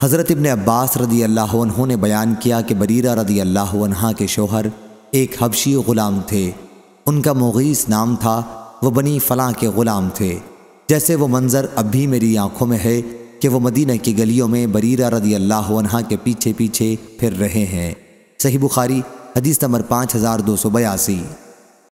हज़रत इबन अब्बास रदी अल्लाह ने बयान किया कि बरीरा रदी अल्लाह के शोहर एक हबशी ग़ुलाम थे। उनका मुगीस नाम था, वो बनी फ़लाँ के ग़ुलाम थे। जैसे वो मंज़र अब भी मेरी आँखों में है कि वो मदीना की गलियों में बरीरा रदी अल्लाह के पीछे पीछे फिर रहे हैं। सही बुखारी, हदीस नंबर पाँच हज़ार दो सौ बयासी।